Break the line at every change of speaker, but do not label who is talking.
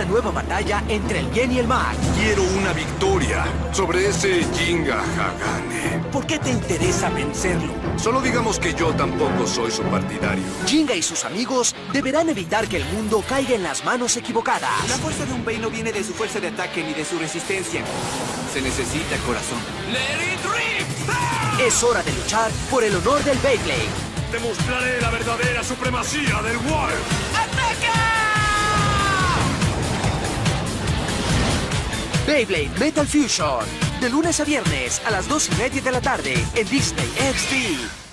una nueva batalla entre el bien y el mal.
Quiero una victoria sobre ese Jinga Hagane.
¿Por qué te interesa vencerlo?
Solo digamos que yo tampoco soy su partidario.
Jinga y sus amigos deberán evitar que el mundo caiga en las manos equivocadas.
La fuerza de un Bey no viene de su fuerza de ataque ni de su resistencia. Se necesita corazón.
¡Let it rip!
Es hora de luchar por el honor del Beyblade.
Demostraré la verdadera supremacía del Wild.
Beyblade Metal Fusion. De lunes a viernes a las 2 y media de la tarde en Disney XD.